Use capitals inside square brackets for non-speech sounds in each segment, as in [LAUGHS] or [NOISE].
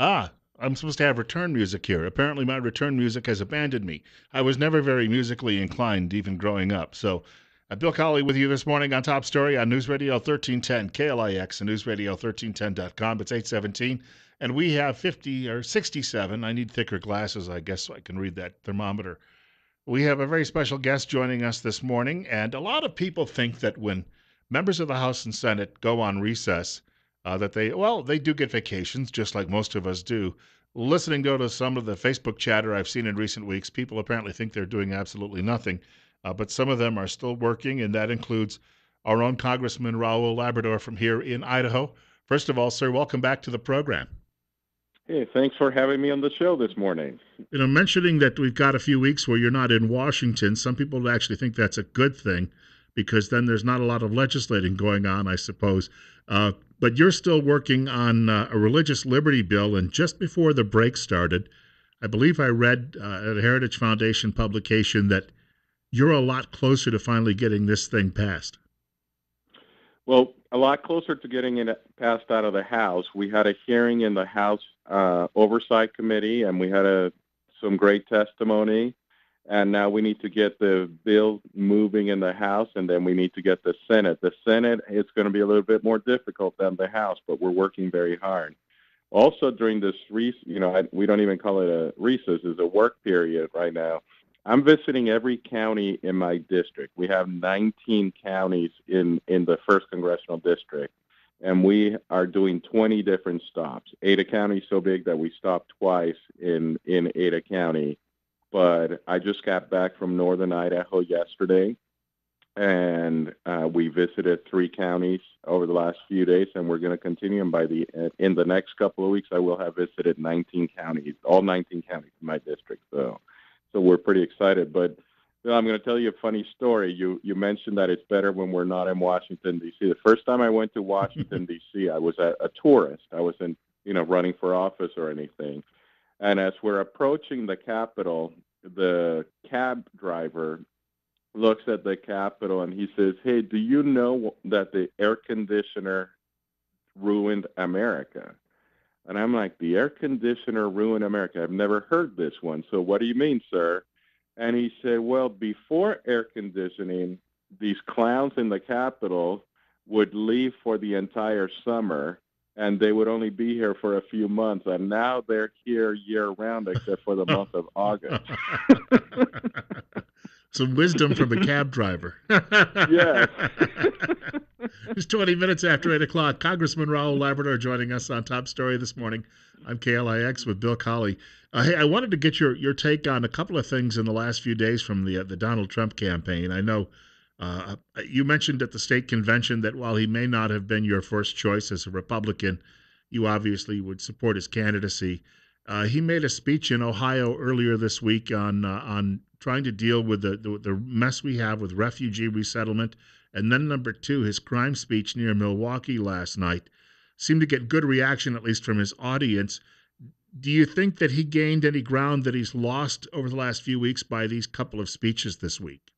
Ah, I'm supposed to have return music here. Apparently, my return music has abandoned me. I was never very musically inclined, even growing up. So, uh, Bill Colley with you this morning on Top Story on News Radio 1310 KLIX and NewsRadio1310.com. It's 817, and we have 50 or 67. I need thicker glasses, I guess, so I can read that thermometer. We have a very special guest joining us this morning, and a lot of people think that when members of the House and Senate go on recess, uh, that they, well, they do get vacations, just like most of us do. Listening though to some of the Facebook chatter I've seen in recent weeks, people apparently think they're doing absolutely nothing, uh, but some of them are still working, and that includes our own Congressman Raul Labrador from here in Idaho. First of all, sir, welcome back to the program. Hey, thanks for having me on the show this morning. You know, mentioning that we've got a few weeks where you're not in Washington, some people actually think that's a good thing because then there's not a lot of legislating going on, I suppose. Uh, but you're still working on uh, a religious liberty bill, and just before the break started, I believe I read uh, at a Heritage Foundation publication that you're a lot closer to finally getting this thing passed. Well, a lot closer to getting it passed out of the House. We had a hearing in the House uh, Oversight Committee, and we had a, some great testimony and now we need to get the bill moving in the House, and then we need to get the Senate. The Senate is going to be a little bit more difficult than the House, but we're working very hard. Also, during this, recess, you know, we don't even call it a recess; it's a work period right now. I'm visiting every county in my district. We have 19 counties in in the first congressional district, and we are doing 20 different stops. Ada County is so big that we stopped twice in in Ada County but I just got back from northern Idaho yesterday, and uh, we visited three counties over the last few days, and we're going to continue. And by the in the next couple of weeks, I will have visited 19 counties, all 19 counties in my district. So, so we're pretty excited. But I'm going to tell you a funny story. You you mentioned that it's better when we're not in Washington D.C. The first time I went to [LAUGHS] Washington D.C., I was a, a tourist. I wasn't you know running for office or anything. And as we're approaching the Capitol, the cab driver looks at the Capitol and he says, Hey, do you know that the air conditioner ruined America? And I'm like, The air conditioner ruined America. I've never heard this one. So what do you mean, sir? And he said, Well, before air conditioning, these clowns in the Capitol would leave for the entire summer and they would only be here for a few months. And now they're here year round, except for the [LAUGHS] month of August. [LAUGHS] Some wisdom from a cab driver. [LAUGHS] yes. it's 20 minutes after 8 o'clock. Congressman Raul Labrador joining us on Top Story this morning I'm KLIX with Bill Colley. Uh, hey, I wanted to get your, your take on a couple of things in the last few days from the, uh, the Donald Trump campaign. I know uh, you mentioned at the state convention that while he may not have been your first choice as a Republican, you obviously would support his candidacy. Uh, he made a speech in Ohio earlier this week on uh, on trying to deal with the, the, the mess we have with refugee resettlement, and then number two, his crime speech near Milwaukee last night seemed to get good reaction at least from his audience. Do you think that he gained any ground that he's lost over the last few weeks by these couple of speeches this week?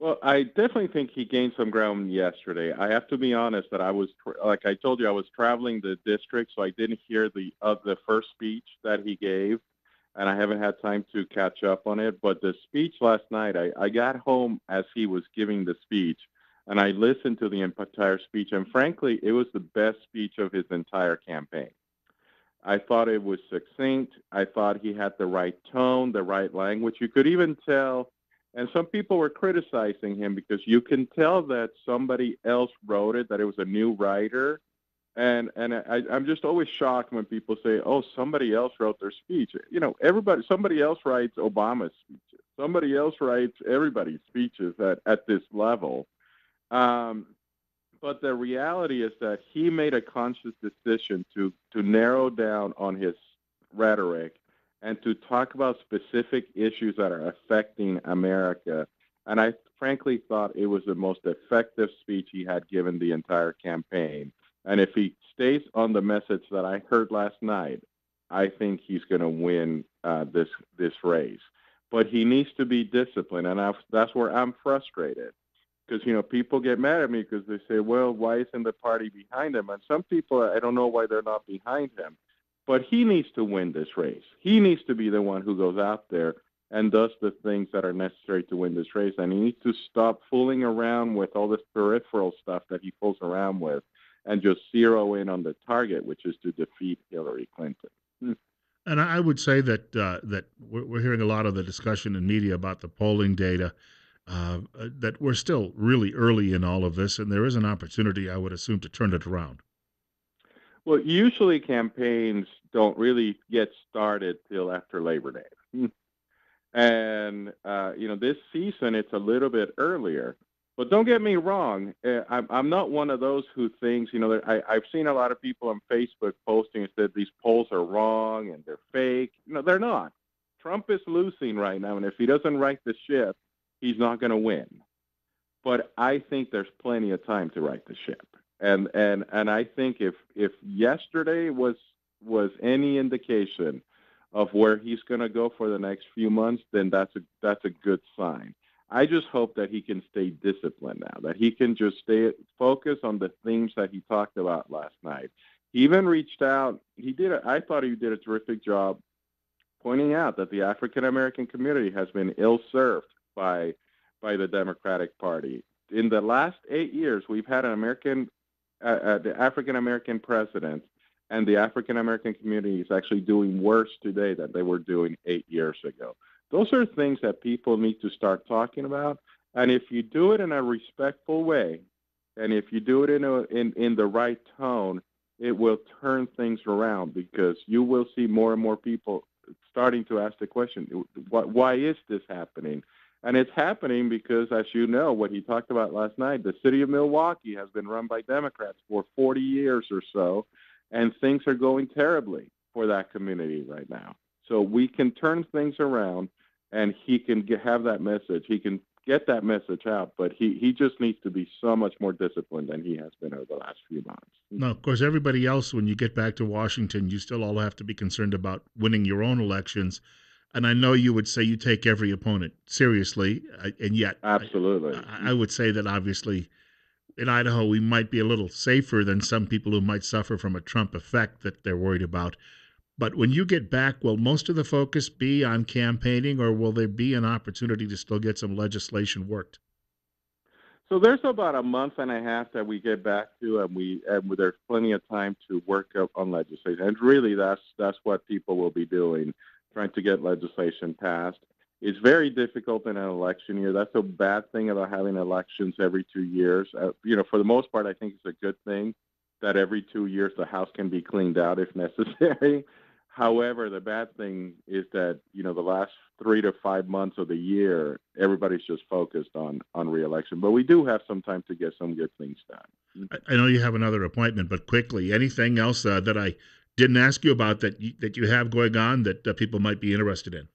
Well, I definitely think he gained some ground yesterday. I have to be honest that I was, like I told you, I was traveling the district, so I didn't hear the of the first speech that he gave, and I haven't had time to catch up on it. But the speech last night, I, I got home as he was giving the speech, and I listened to the entire speech, and frankly, it was the best speech of his entire campaign. I thought it was succinct. I thought he had the right tone, the right language. You could even tell and some people were criticizing him because you can tell that somebody else wrote it, that it was a new writer. And and I, I'm just always shocked when people say, "Oh, somebody else wrote their speech." You know, everybody, somebody else writes Obama's speeches. Somebody else writes everybody's speeches at at this level. Um, but the reality is that he made a conscious decision to to narrow down on his rhetoric and to talk about specific issues that are affecting America. And I frankly thought it was the most effective speech he had given the entire campaign. And if he stays on the message that I heard last night, I think he's going to win uh, this this race. But he needs to be disciplined, and I've, that's where I'm frustrated because you know people get mad at me because they say, "Well, why isn't the party behind him?" And some people, I don't know why they're not behind him But he needs to win this race. He needs to be the one who goes out there and does the things that are necessary to win this race. And he needs to stop fooling around with all this peripheral stuff that he fools around with and just zero in on the target, which is to defeat Hillary Clinton. And I would say that uh, that we're, we're, hearing a lot of the discussion in media about the polling data. Uh, that we're still really early in all of this, and there is an opportunity, I would assume, to turn it around. Well, usually campaigns don't really get started till after Labor Day. [LAUGHS] And, uh, you know, this season it's a little bit earlier. But don't get me wrong, uh, I'm, I'm not one of those who thinks, you know, I, I've seen a lot of people on Facebook posting that these polls are wrong and they're fake. No, they're not. Trump is losing right now, and if he doesn't right the ship, he's not going to win. But I think there's plenty of time to right the ship, and and and I think if if yesterday was was any indication of where he's going to go for the next few months, then that's a that's a good sign. I just hope that he can stay disciplined now, that he can just stay focus on the themes that he talked about last night. He even reached out. He did. A, I thought he did a terrific job pointing out that the African American community has been ill served by by the Democratic Party. In the last eight years, we've had an American, uh, uh, the African American president and the African American community is actually doing worse today than they were doing eight years ago. Those are things that people need to start talking about. And if you do it in a respectful way, and if you do it in a, in, in the right tone, it will turn things around because you will see more and more people starting to ask the question, why, why is this happening? And it's happening because, as you know, what he talked about last night, the city of Milwaukee has been run by Democrats for 40 years or so and things are going terribly for that community right now. So we can turn things around, and he can get, have that message. He can get that message out, but he, he just needs to be so much more disciplined than he has been over the last few months. No, of course, everybody else, when you get back to Washington, you still all have to be concerned about winning your own elections. And I know you would say you take every opponent seriously, and yet, absolutely, I, I would say that obviously in Idaho, we might be a little safer than some people who might suffer from a Trump effect that they're worried about. But when you get back, will most of the focus be on campaigning, or will there be an opportunity to still get some legislation worked? So there's about a month and a half that we get back to, and we and there's plenty of time to work up on legislation. And really, that's that's what people will be doing, trying to get legislation passed. It's very difficult in an election year. That's a bad thing about having elections every two years. Uh, you know, for the most part, I think it's a good thing that every two years the House can be cleaned out if [LAUGHS] necessary. However, the bad thing is that you know the last three to five months of the year, everybody's just focused on on reelection. But we do have some time to get some good things done. I know you have another appointment, but quickly, anything else uh, that I didn't ask you about that you, that you have going on that uh, people might be interested in?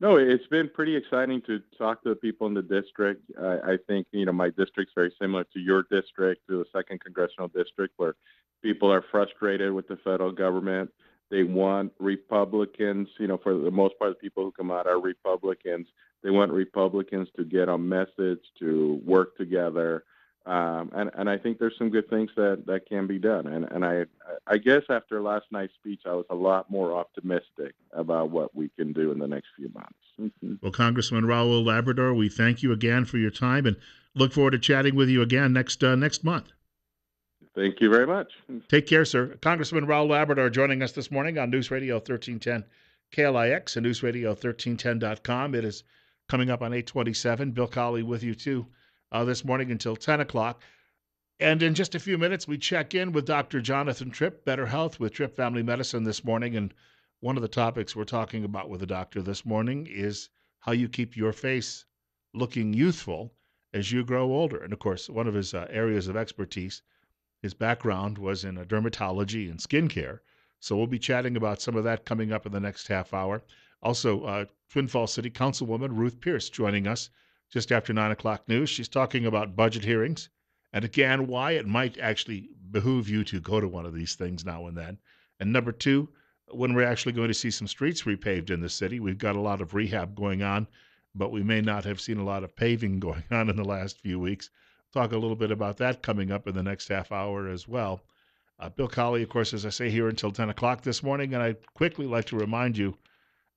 No, it's been pretty exciting to talk to the people in the district. I, I think you know my district's very similar to your district, to the second congressional district, where people are frustrated with the federal government. They want Republicans, you know, for the most part, the people who come out are Republicans. They want Republicans to get a message, to work together, um, and and I think there's some good things that that can be done. And and I I guess after last night's speech, I was a lot more optimistic about what we can do in the next few months. Mm-hmm. Well, Congressman Raul Labrador, we thank you again for your time and look forward to chatting with you again next uh, next month. Thank you very much. Take care, sir. Congressman Raul Labrador joining us this morning on News Radio 1310 KLIX and newsradio1310.com. It is coming up on 827. Bill Colley with you too uh, this morning until 10 o'clock. And in just a few minutes, we check in with Dr. Jonathan Tripp, Better Health with Tripp Family Medicine this morning. And one of the topics we're talking about with the doctor this morning is how you keep your face looking youthful as you grow older. And of course, one of his uh, areas of expertise, his background was in dermatology and skincare. So we'll be chatting about some of that coming up in the next half hour. Also, uh, Twin Falls City Councilwoman Ruth Pierce joining us just after 9 o'clock news. She's talking about budget hearings and again, why it might actually behoove you to go to one of these things now and then. And number two, when we're actually going to see some streets repaved in the city. We've got a lot of rehab going on, but we may not have seen a lot of paving [LAUGHS] going on in the last few weeks. Talk a little bit about that coming up in the next half hour as well. Uh, Bill Colley, of course, as I say, here until 10 o'clock this morning, and I'd quickly like to remind you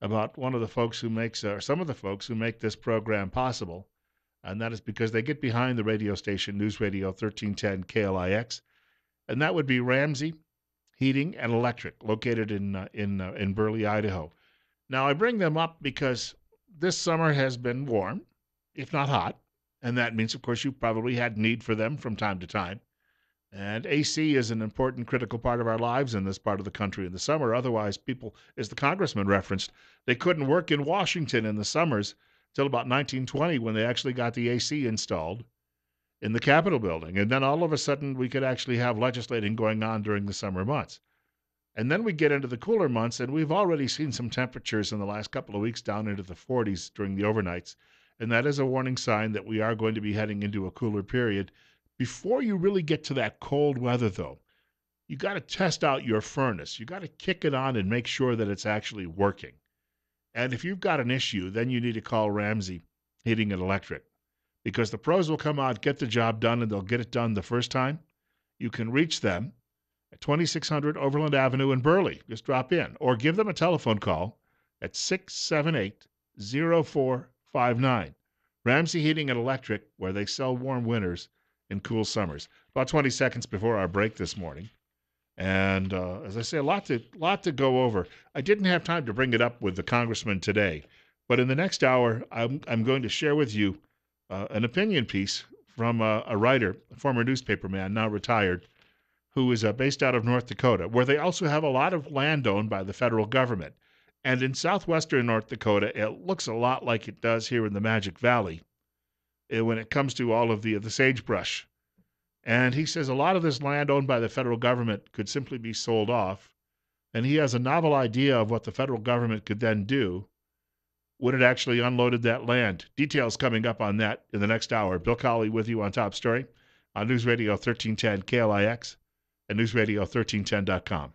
about one of the folks who makes, or some of the folks who make this program possible, and that is because they get behind the radio station, News Radio 1310 KLIX, and that would be Ramsey Heating and Electric, located in uh, in uh, in Burley, Idaho. Now, I bring them up because this summer has been warm, if not hot, and that means, of course, you probably had need for them from time to time. And AC is an important, critical part of our lives in this part of the country in the summer. Otherwise, people, as the congressman referenced, they couldn't work in Washington in the summers till about 1920 when they actually got the AC installed in the Capitol building. And then all of a sudden, we could actually have legislating going on during the summer months. And then we get into the cooler months, and we've already seen some temperatures in the last couple of weeks down into the 40s during the overnights. And that is a warning sign that we are going to be heading into a cooler period before you really get to that cold weather, though, you got to test out your furnace. You got to kick it on and make sure that it's actually working. And if you've got an issue, then you need to call Ramsey Heating and Electric because the pros will come out, get the job done, and they'll get it done the first time. You can reach them at 2600 Overland Avenue in Burley. Just drop in or give them a telephone call at 678 0459. Ramsey Heating and Electric, where they sell warm winters and cool summers. About 20 seconds before our break this morning. And uh, as I say, a lot to lot to go over. I didn't have time to bring it up with the congressman today, but in the next hour, I'm I'm going to share with you uh, an opinion piece from a, a, writer, a former newspaperman, now retired, who is uh, based out of North Dakota, where they also have a lot of land owned by the federal government. And in southwestern North Dakota, it looks a lot like it does here in the Magic Valley uh, Uh, when it comes to all of the the sagebrush. And he says a lot of this land owned by the federal government could simply be sold off. And he has a novel idea of what the federal government could then do when it actually unloaded that land. Details coming up on that in the next hour. Bill Colley with you on Top Story on News Radio 1310 KLIX and NewsRadio1310.com.